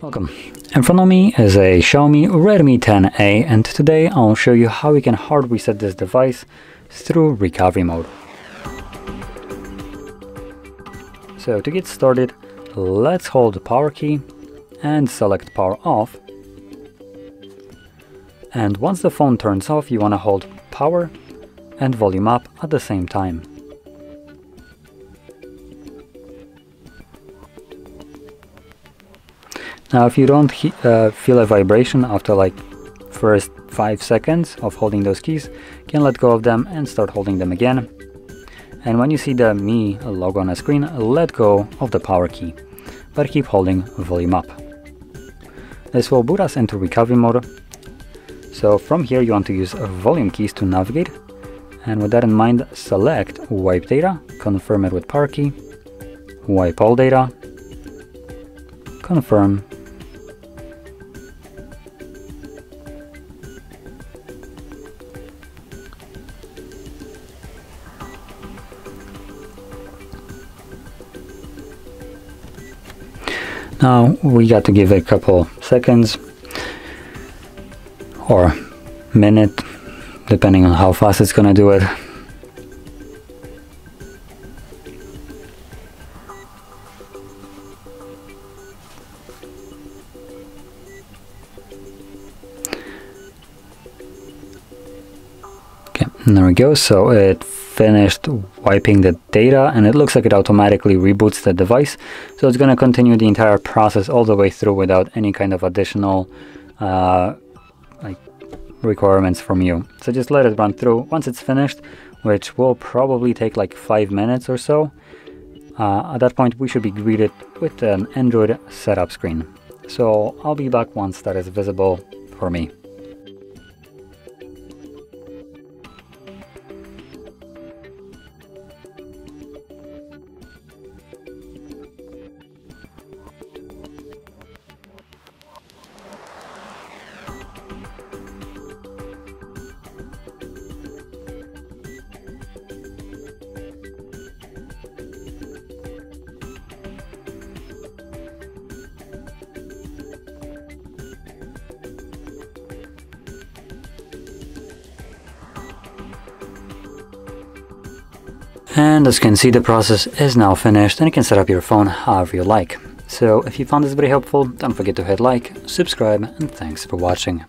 Welcome. In front of me is a Xiaomi Redmi 10A and today I'll show you how we can hard reset this device through recovery mode. So to get started, let's hold the power key and select power off. And once the phone turns off, you want to hold power and volume up at the same time. Now if you don't uh, feel a vibration after like first 5 seconds of holding those keys, you can let go of them and start holding them again. And when you see the Mi logo on the screen, let go of the power key, but keep holding volume up. This will boot us into recovery mode. So from here you want to use volume keys to navigate. And with that in mind, select wipe data, confirm it with power key, wipe all data, confirm Now we got to give it a couple seconds or minute depending on how fast it's gonna do it. Okay, and there we go. So it finished wiping the data and it looks like it automatically reboots the device. So it's going to continue the entire process all the way through without any kind of additional uh, like requirements from you. So just let it run through. Once it's finished, which will probably take like five minutes or so, uh, at that point we should be greeted with an Android setup screen. So I'll be back once that is visible for me. And as you can see the process is now finished and you can set up your phone however you like. So if you found this video helpful, don't forget to hit like, subscribe and thanks for watching.